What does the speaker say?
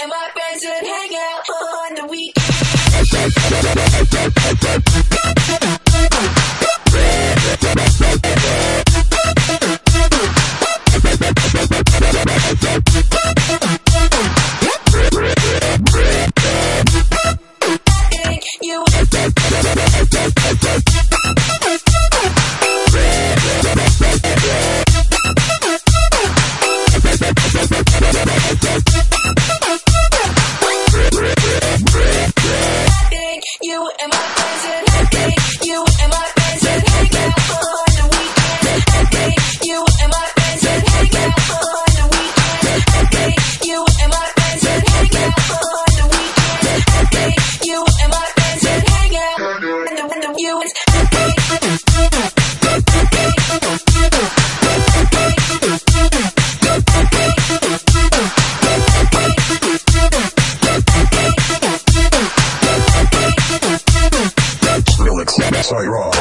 and my friends would hang out. Right, raw.